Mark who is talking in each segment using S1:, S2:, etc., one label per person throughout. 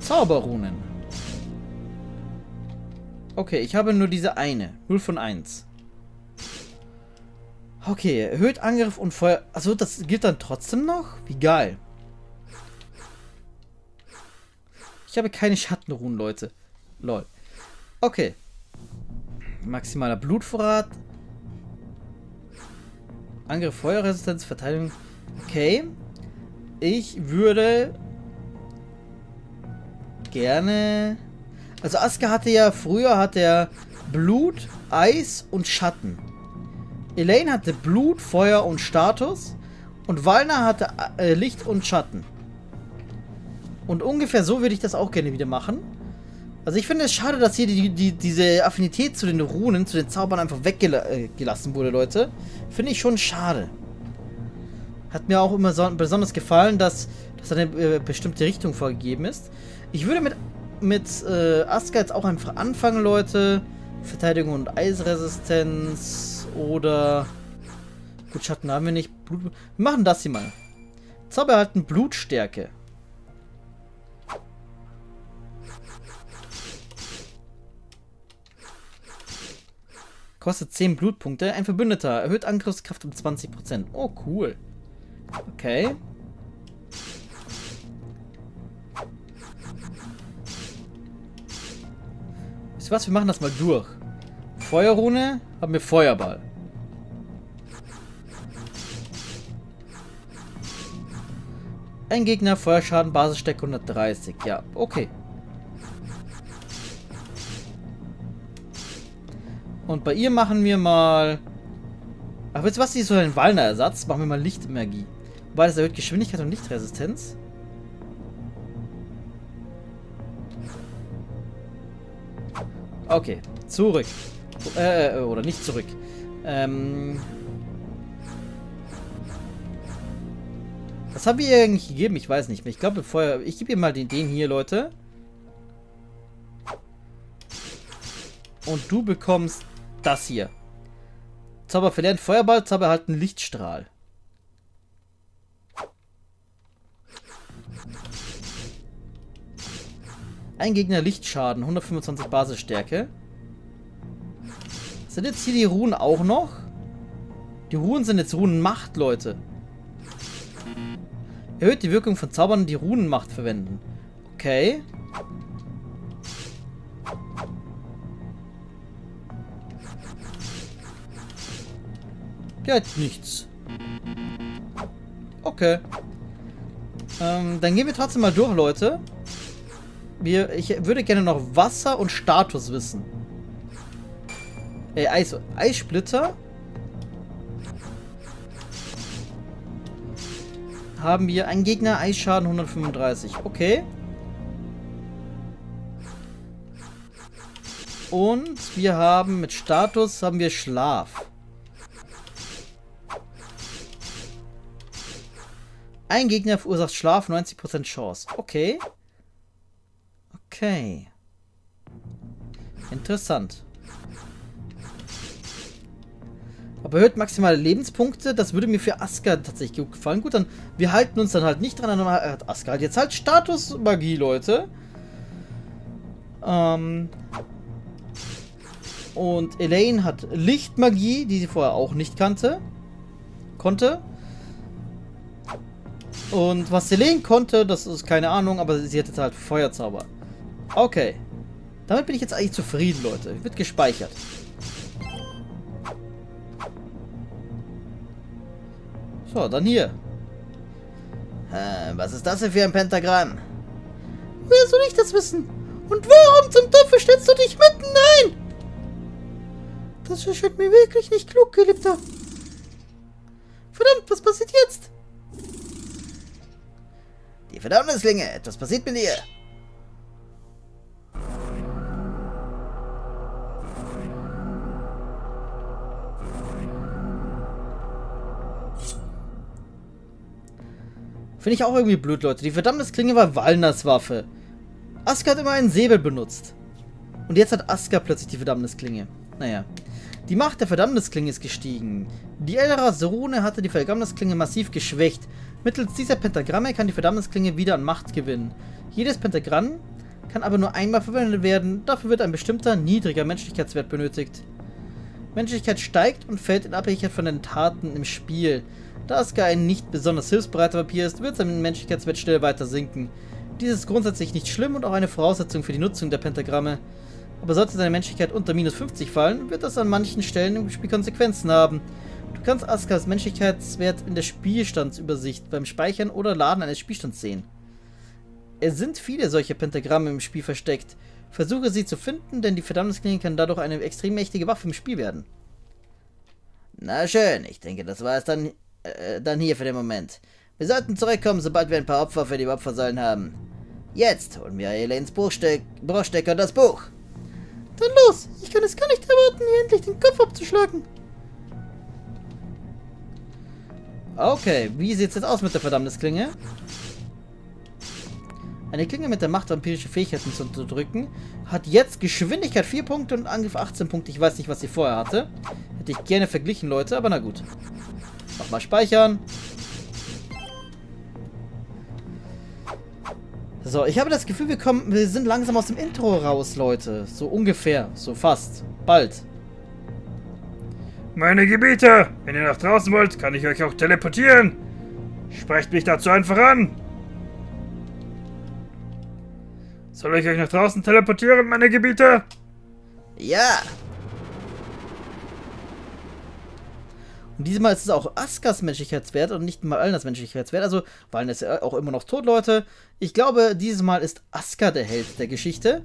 S1: Zauberrunen. Okay, ich habe nur diese eine. 0 von 1. Okay, erhöht Angriff und Feuer. Achso, das gilt dann trotzdem noch? Wie geil. Ich habe keine Schattenruhen, Leute. Lol. Okay. Maximaler Blutvorrat. Angriff, Feuerresistenz, Verteidigung. Okay. Ich würde gerne... Also Aska hatte ja, früher hat er Blut, Eis und Schatten. Elaine hatte Blut, Feuer und Status. Und Walner hatte äh, Licht und Schatten. Und ungefähr so würde ich das auch gerne wieder machen. Also ich finde es schade, dass hier die, die, diese Affinität zu den Runen, zu den Zaubern einfach weggelassen wurde, Leute. Finde ich schon schade. Hat mir auch immer so, besonders gefallen, dass, dass eine äh, bestimmte Richtung vorgegeben ist. Ich würde mit, mit äh, Aska jetzt auch einfach anfangen, Leute. Verteidigung und Eisresistenz oder... Gut, Schatten haben wir nicht. Blut, wir machen das hier mal. Zauber erhalten Blutstärke. Kostet 10 Blutpunkte. Ein Verbündeter. Erhöht Angriffskraft um 20%. Oh, cool. Okay. Wisst ihr was? Wir machen das mal durch. Feuerrune haben wir Feuerball. Ein Gegner, Feuerschaden, Basisstärke 130. Ja, okay. Und bei ihr machen wir mal... Ach, wisst ihr was? Die ist so ein Walner-Ersatz. Machen wir mal Lichtmagie. Wobei das erhöht Geschwindigkeit und Lichtresistenz. Okay, zurück. Äh, äh, oder nicht zurück. Ähm... Was habe ich ihr eigentlich gegeben? Ich weiß nicht mehr. Ich glaube, vorher... Ich gebe ihr mal den, den hier, Leute. Und du bekommst das hier. Zauber verlieren Feuerball, Zauber erhalten Lichtstrahl. Ein Gegner Lichtschaden, 125 Basisstärke. Sind jetzt hier die Runen auch noch? Die Runen sind jetzt Runenmacht, Leute. Erhöht die Wirkung von Zaubern, die Runenmacht verwenden. Okay. Die hat nichts. Okay. Ähm, dann gehen wir trotzdem mal durch, Leute. Wir, ich würde gerne noch Wasser und Status wissen. Ey, Eis, Eissplitter. Haben wir einen Gegner, Eisschaden 135. Okay. Und wir haben mit Status haben wir Schlaf. Ein Gegner verursacht Schlaf, 90% Chance. Okay. Okay. Interessant. Aber erhöht maximale Lebenspunkte. Das würde mir für Aska tatsächlich gut gefallen. Gut, dann wir halten uns dann halt nicht dran. Dann hat halt jetzt halt Status Magie, Leute. Ähm. Und Elaine hat Lichtmagie, die sie vorher auch nicht kannte. Konnte. Und was Selene konnte, das ist keine Ahnung, aber sie hatte halt Feuerzauber. Okay. Damit bin ich jetzt eigentlich zufrieden, Leute. Wird gespeichert. So, dann hier. Äh, was ist das denn für ein Pentagramm? Wer soll ich das wissen? Und warum zum Teufel stellst du dich mitten ein? Das erscheint mir wirklich nicht klug, Geliebter. Verdammt, was passiert jetzt? Die Verdammnislinge, etwas passiert mit ihr. Finde ich auch irgendwie blöd, Leute. Die Verdammnisklinge war Walners Waffe. Aska hat immer einen Säbel benutzt. Und jetzt hat Aska plötzlich die Verdammnisklinge. Naja. Die Macht der Verdammnisklinge ist gestiegen. Die Elrasone hatte die Verdammnisklinge massiv geschwächt. Mittels dieser Pentagramme kann die Verdammnisklinge wieder an Macht gewinnen. Jedes Pentagramm kann aber nur einmal verwendet werden. Dafür wird ein bestimmter niedriger Menschlichkeitswert benötigt. Menschlichkeit steigt und fällt in Abhängigkeit von den Taten im Spiel. Da Aska ein nicht besonders hilfsbereiter Vampir ist, wird sein Menschlichkeitswert schnell weiter sinken. Dies ist grundsätzlich nicht schlimm und auch eine Voraussetzung für die Nutzung der Pentagramme. Aber sollte seine Menschlichkeit unter minus 50 fallen, wird das an manchen Stellen im Spiel Konsequenzen haben. Du kannst Askas Menschlichkeitswert in der Spielstandsübersicht beim Speichern oder Laden eines Spielstands sehen. Es sind viele solche Pentagramme im Spiel versteckt. Versuche sie zu finden, denn die Verdammnisklinge kann dadurch eine extrem mächtige Waffe im Spiel werden. Na schön, ich denke, das war es dann, äh, dann hier für den Moment. Wir sollten zurückkommen, sobald wir ein paar Opfer für die Opfersäulen haben. Jetzt holen wir Elaines Bruchstecker und das Buch.
S2: Dann los! Ich kann es gar nicht erwarten, hier endlich den Kopf abzuschlagen.
S1: Okay, wie sieht es jetzt aus mit der Verdammnisklinge? Eine Klinge mit der Macht, vampirische Fähigkeiten zu unterdrücken, hat jetzt Geschwindigkeit 4 Punkte und Angriff 18 Punkte. Ich weiß nicht, was sie vorher hatte. Hätte ich gerne verglichen, Leute, aber na gut. Nochmal speichern. So, ich habe das Gefühl, wir kommen, wir sind langsam aus dem Intro raus, Leute. So ungefähr, so fast, bald.
S3: Meine Gebieter, wenn ihr nach draußen wollt, kann ich euch auch teleportieren. Sprecht mich dazu einfach an. Soll ich euch nach draußen teleportieren, meine Gebieter?
S1: Ja. Und diesmal ist es auch Askas Menschlichkeitswert und nicht mal Alnas Menschlichkeitswert. Also, Wallen ist ja auch immer noch tot, Leute. Ich glaube, dieses Mal ist Aska der Held der Geschichte.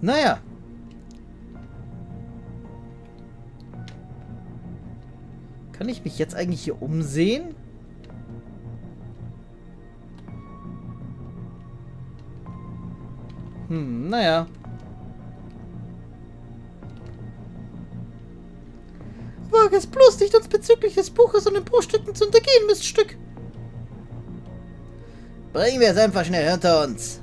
S1: Naja. Kann ich mich jetzt eigentlich hier umsehen? Hm, naja.
S2: Es bloß nicht, uns bezüglich des Buches und den Bruchstücken zu untergehen, Miststück.
S1: Bringen wir es einfach schnell hinter uns.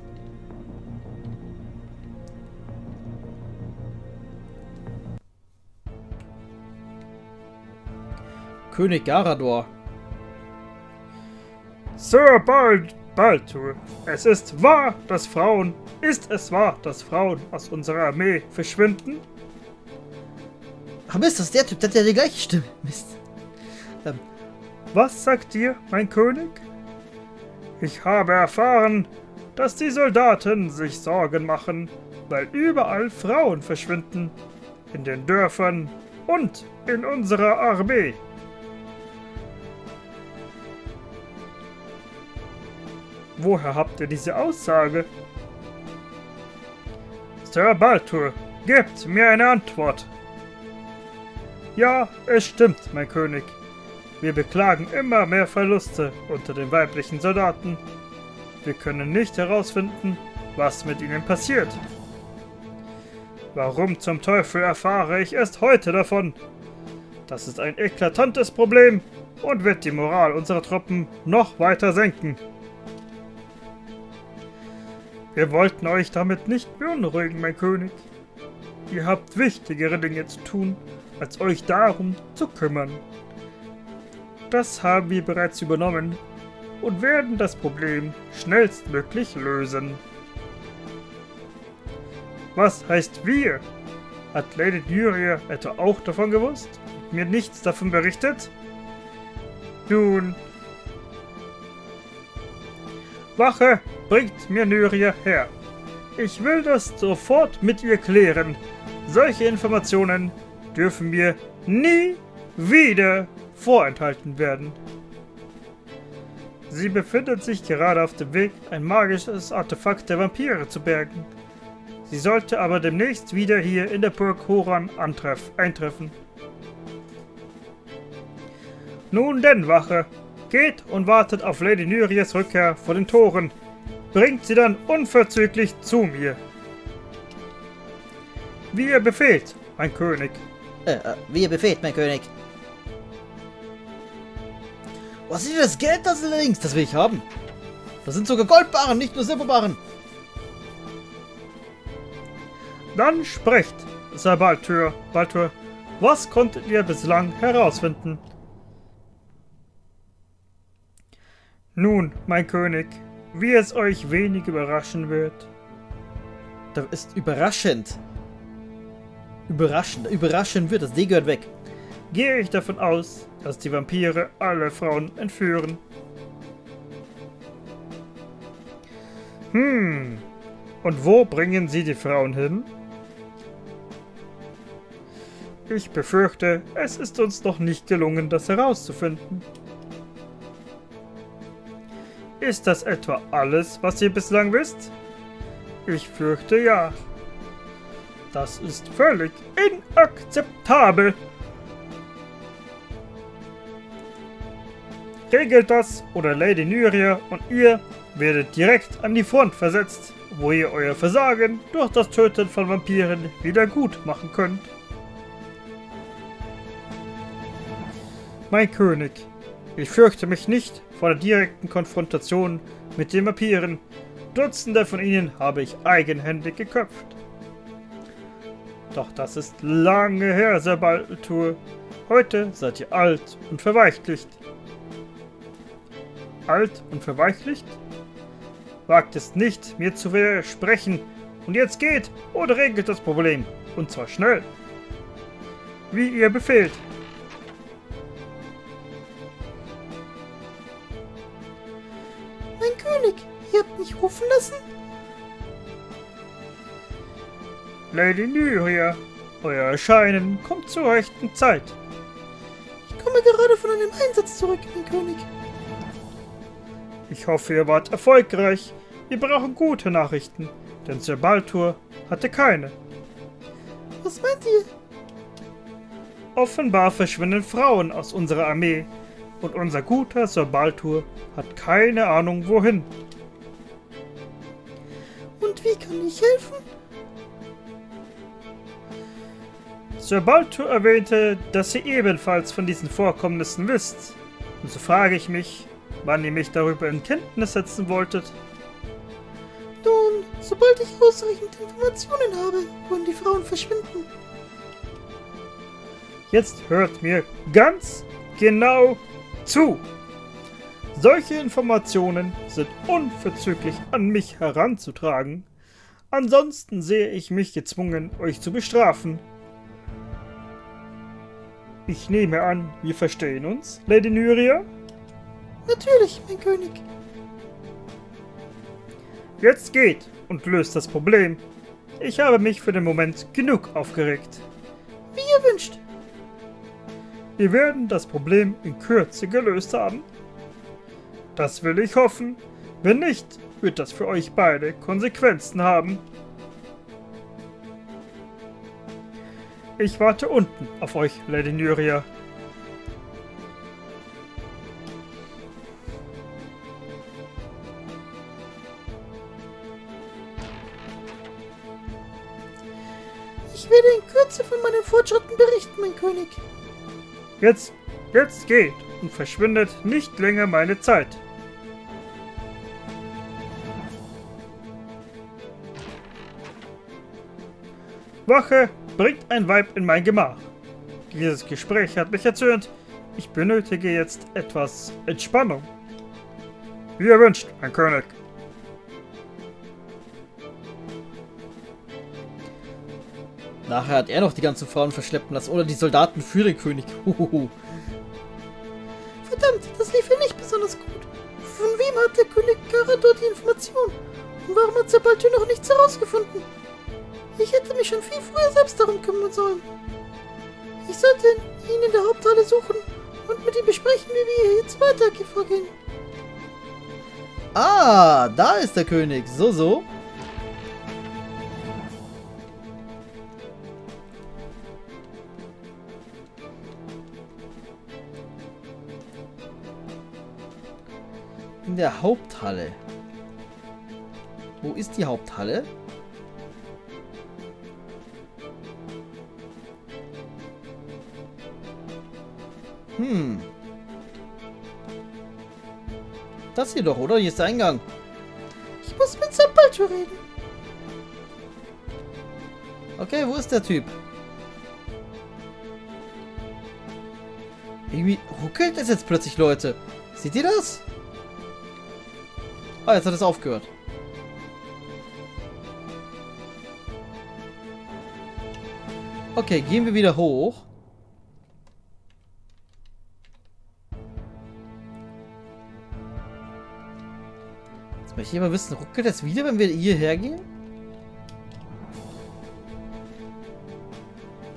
S1: König Garador.
S3: Sir Bald Baltur, es ist wahr, dass Frauen, ist es wahr, dass Frauen aus unserer Armee verschwinden?
S1: Ach Mist, das ist der Typ, der hat ja die gleiche Stimme. Mist.
S3: Ähm. Was sagt ihr, mein König? Ich habe erfahren, dass die Soldaten sich Sorgen machen, weil überall Frauen verschwinden. In den Dörfern und in unserer Armee. Woher habt ihr diese Aussage? Sir Baltur, gebt mir eine Antwort. Ja, es stimmt, mein König. Wir beklagen immer mehr Verluste unter den weiblichen Soldaten. Wir können nicht herausfinden, was mit ihnen passiert. Warum zum Teufel erfahre ich erst heute davon? Das ist ein eklatantes Problem und wird die Moral unserer Truppen noch weiter senken. Wir wollten euch damit nicht beunruhigen, mein König. Ihr habt wichtigere Dinge zu tun, als euch darum zu kümmern. Das haben wir bereits übernommen und werden das Problem schnellstmöglich lösen. Was heißt wir? Hat Lady Nyria etwa auch davon gewusst? Mir nichts davon berichtet? Nun. Wache, Bringt mir Nyria her. Ich will das sofort mit ihr klären. Solche Informationen dürfen mir nie wieder vorenthalten werden. Sie befindet sich gerade auf dem Weg, ein magisches Artefakt der Vampire zu bergen. Sie sollte aber demnächst wieder hier in der Burg Horan eintreffen. Nun denn, Wache, geht und wartet auf Lady Nyrias Rückkehr vor den Toren bringt sie dann unverzüglich zu mir. Wie ihr befehlt, mein König.
S1: Äh, äh, wie ihr befehlt, mein König. Was ist das Geld, das links? Das will ich haben. Das sind sogar Goldbarren, nicht nur Silberbarren.
S3: Dann sprecht, Sir Baltur. Baltur, was konntet ihr bislang herausfinden? Nun, mein König, wie es euch wenig überraschen wird.
S1: Das ist überraschend. Überraschend. Überraschend wird. Das D gehört weg.
S3: Gehe ich davon aus, dass die Vampire alle Frauen entführen. Hm. Und wo bringen sie die Frauen hin? Ich befürchte, es ist uns noch nicht gelungen, das herauszufinden. Ist das etwa alles, was ihr bislang wisst? Ich fürchte ja. Das ist völlig inakzeptabel. Regelt das oder Lady Nyria und ihr werdet direkt an die Front versetzt, wo ihr euer Versagen durch das Töten von Vampiren wieder gut machen könnt. Mein König, ich fürchte mich nicht vor der direkten Konfrontation mit den Vampiren. Dutzende von ihnen habe ich eigenhändig geköpft. Doch das ist lange her, Sir Baltur. Heute seid ihr alt und verweichlicht. Alt und verweichlicht? Wagt es nicht, mir zu widersprechen. Und jetzt geht oder regelt das Problem. Und zwar schnell. Wie ihr befehlt.
S2: Mein König, ihr habt mich rufen lassen?
S3: Lady Nyria, euer Erscheinen kommt zur rechten Zeit.
S2: Ich komme gerade von einem Einsatz zurück, mein König.
S3: Ich hoffe, ihr wart erfolgreich. Wir brauchen gute Nachrichten, denn Sir Baltur hatte keine.
S2: Was meint ihr?
S3: Offenbar verschwinden Frauen aus unserer Armee und unser guter Sir Baltur hat keine Ahnung wohin.
S2: Und wie kann ich helfen?
S3: Sir Baltur erwähnte, dass ihr ebenfalls von diesen Vorkommnissen wisst. Und so frage ich mich, wann ihr mich darüber in Kenntnis setzen wolltet.
S2: Nun, sobald ich ausreichend Informationen habe, wollen die Frauen verschwinden.
S3: Jetzt hört mir ganz genau zu. Solche Informationen sind unverzüglich an mich heranzutragen. Ansonsten sehe ich mich gezwungen, euch zu bestrafen. Ich nehme an, wir verstehen uns, Lady Nyria?
S2: Natürlich, mein König.
S3: Jetzt geht und löst das Problem. Ich habe mich für den Moment genug aufgeregt.
S2: Wie ihr wünscht.
S3: Wir werden das Problem in Kürze gelöst haben. Das will ich hoffen. Wenn nicht, wird das für euch beide Konsequenzen haben. Ich warte unten auf euch, Lady Nyria.
S2: Ich werde in Kürze von meinen Fortschritten berichten, mein König.
S3: Jetzt, jetzt geht und verschwindet nicht länger meine Zeit. Wache, bringt ein Weib in mein Gemach. Dieses Gespräch hat mich erzürnt. Ich benötige jetzt etwas Entspannung. Wie ihr wünscht, mein König.
S1: Nachher hat er noch die ganzen Frauen verschleppen lassen. Oder die Soldaten für den König. Huhuhu.
S2: Schon viel früher selbst darum kümmern sollen. Ich sollte ihn in der Haupthalle suchen und mit ihm besprechen, wie wir jetzt weiter vorgehen.
S1: Ah, da ist der König. So, so. In der Haupthalle. Wo ist die Haupthalle? Hm. Das hier doch, oder? Hier ist der Eingang.
S2: Ich muss mit Sebaltür reden.
S1: Okay, wo ist der Typ? Irgendwie ruckelt es jetzt plötzlich, Leute. Seht ihr das? Oh, jetzt hat es aufgehört. Okay, gehen wir wieder hoch. Möchte ich aber wissen, ruckelt das wieder, wenn wir hierher gehen?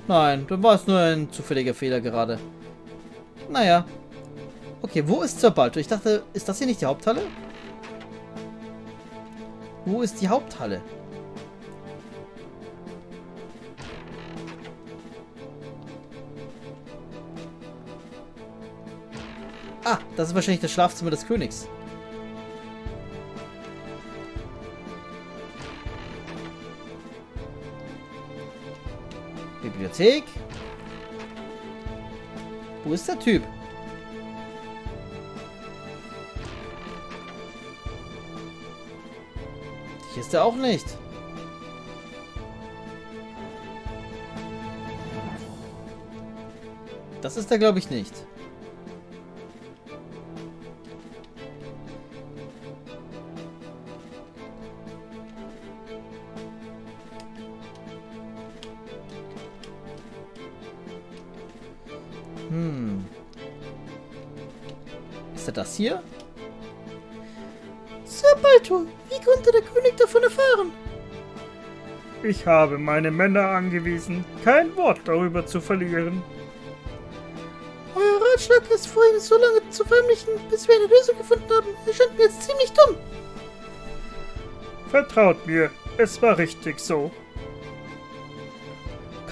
S1: Nein, dann war es nur ein zufälliger Fehler gerade. Naja. Okay, wo ist Zerbalto? Ich dachte, ist das hier nicht die Haupthalle? Wo ist die Haupthalle? Ah, das ist wahrscheinlich das Schlafzimmer des Königs. Bibliothek. Wo ist der Typ? Hier ist er auch nicht. Das ist er, glaube ich, nicht. Hm. Ist er das hier?
S2: Sir Balto, wie konnte der König davon erfahren?
S3: Ich habe meine Männer angewiesen, kein Wort darüber zu verlieren.
S2: Euer Ratschlag, es vor ihm so lange zu verheimlichen, bis wir eine Lösung gefunden haben, erscheint mir jetzt ziemlich dumm.
S3: Vertraut mir, es war richtig so.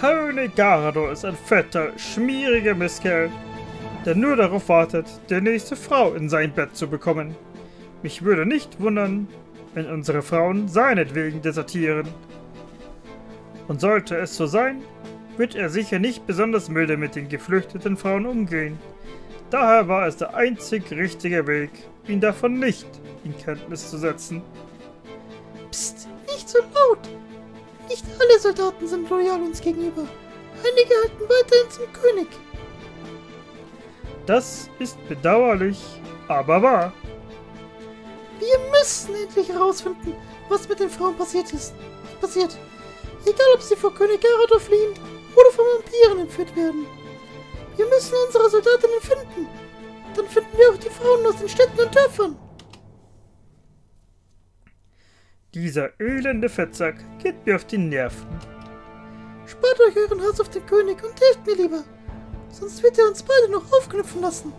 S3: König Garado ist ein fetter, schmieriger Misskerl, der nur darauf wartet, die nächste Frau in sein Bett zu bekommen. Mich würde nicht wundern, wenn unsere Frauen seinetwegen desertieren. Und sollte es so sein, wird er sicher nicht besonders milde mit den geflüchteten Frauen umgehen. Daher war es der einzig richtige Weg, ihn davon nicht in Kenntnis zu setzen.
S2: Psst, nicht so laut. Nicht alle Soldaten sind loyal uns gegenüber. Einige halten weiterhin zum König.
S3: Das ist bedauerlich, aber wahr.
S2: Wir müssen endlich herausfinden, was mit den Frauen passiert ist. Passiert. Egal, ob sie vor König Garado fliehen oder von Vampiren entführt werden. Wir müssen unsere Soldatinnen finden. Dann finden wir auch die Frauen aus den Städten und Dörfern.
S3: Dieser elende Fettsack geht mir auf die Nerven.
S2: Spart euch euren Hass auf den König und helft mir lieber. Sonst wird er uns beide noch aufknüpfen lassen.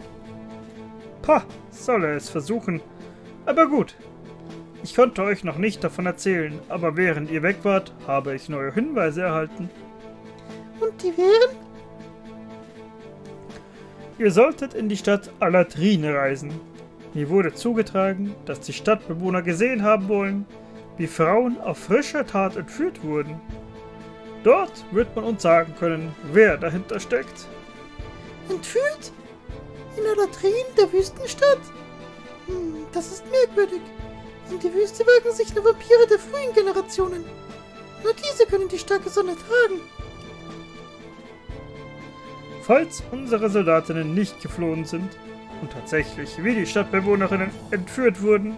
S3: Pah, soll er es versuchen. Aber gut. Ich konnte euch noch nicht davon erzählen, aber während ihr weg wart, habe ich neue Hinweise erhalten.
S2: Und die wären?
S3: Ihr solltet in die Stadt Alatrine reisen. Mir wurde zugetragen, dass die Stadtbewohner gesehen haben wollen, wie Frauen auf frischer Tat entführt wurden. Dort wird man uns sagen können, wer dahinter steckt.
S2: Entführt? In Alatrin, der Wüstenstadt? Hm, das ist merkwürdig. In die Wüste wagen sich nur Vampire der frühen Generationen. Nur diese können die starke Sonne tragen.
S3: Falls unsere Soldatinnen nicht geflohen sind und tatsächlich wie die Stadtbewohnerinnen entführt wurden,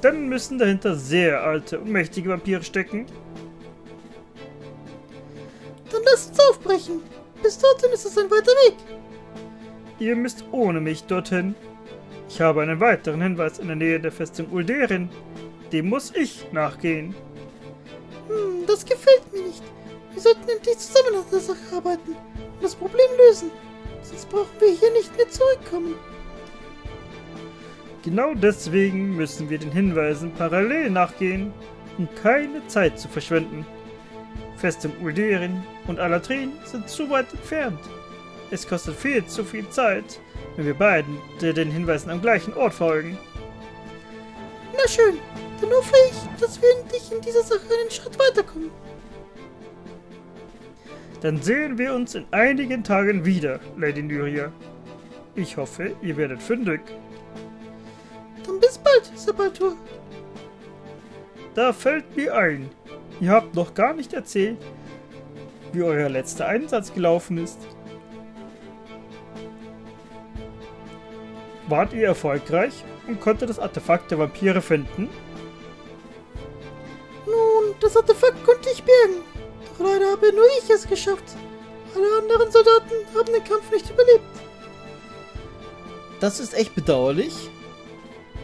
S3: dann müssen dahinter sehr alte und mächtige Vampire stecken.
S2: Dann lasst uns aufbrechen. Bis dorthin ist es ein weiter Weg.
S3: Ihr müsst ohne mich dorthin. Ich habe einen weiteren Hinweis in der Nähe der Festung Ulderin. Dem muss ich nachgehen.
S2: Hm, das gefällt mir nicht. Wir sollten endlich zusammen an der Sache arbeiten und das Problem lösen. Sonst brauchen wir hier nicht mehr zurückkommen.
S3: Genau deswegen müssen wir den Hinweisen parallel nachgehen, um keine Zeit zu verschwenden. Festung Ulderin und Alatrin sind zu weit entfernt. Es kostet viel zu viel Zeit, wenn wir beiden den Hinweisen am gleichen Ort folgen.
S2: Na schön, dann hoffe ich, dass wir endlich in dieser Sache einen Schritt weiterkommen.
S3: Dann sehen wir uns in einigen Tagen wieder, Lady Nyria. Ich hoffe, ihr werdet fündig.
S2: Bis bald, Sabaltur.
S3: Da fällt mir ein, ihr habt noch gar nicht erzählt, wie euer letzter Einsatz gelaufen ist. Wart ihr erfolgreich und konntet das Artefakt der Vampire finden?
S2: Nun, das Artefakt konnte ich bergen. Doch leider habe nur ich es geschafft. Alle anderen Soldaten haben den Kampf nicht überlebt.
S1: Das ist echt bedauerlich.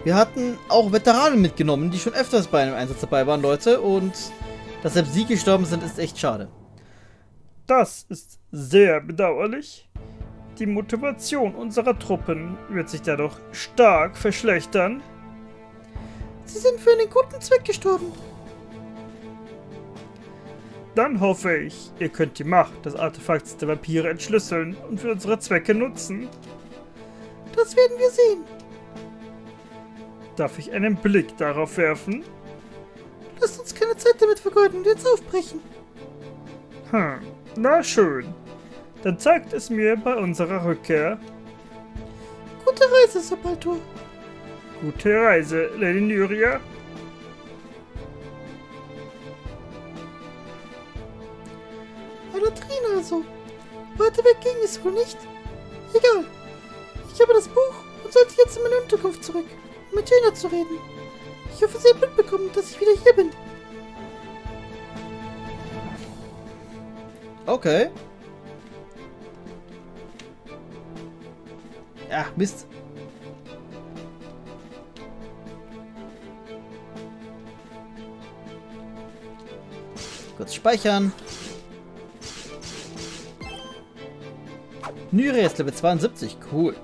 S1: Wir hatten auch Veteranen mitgenommen, die schon öfters bei einem Einsatz dabei waren, Leute. Und dass selbst sie gestorben sind, ist echt schade.
S3: Das ist sehr bedauerlich. Die Motivation unserer Truppen wird sich dadurch stark verschlechtern.
S2: Sie sind für einen guten Zweck gestorben.
S3: Dann hoffe ich, ihr könnt die Macht des Artefakts der Vampire entschlüsseln und für unsere Zwecke nutzen.
S2: Das werden wir sehen.
S3: Darf ich einen Blick darauf werfen?
S2: Lasst uns keine Zeit damit vergeuden und jetzt aufbrechen.
S3: Hm, na schön. Dann zeigt es mir bei unserer Rückkehr.
S2: Gute Reise, Sir Baldur.
S3: Gute Reise, Lady Nyria.
S2: Aladrin also. Weiter weg ging es wohl nicht. Egal. Ich habe das Buch und sollte jetzt in meine Unterkunft zurück, mit Jaina zu reden. Ich hoffe, sie hat mitbekommen, dass ich wieder hier bin.
S1: Okay. Ja, Mist. Kurz speichern. Nyre ist Level 72. Cool.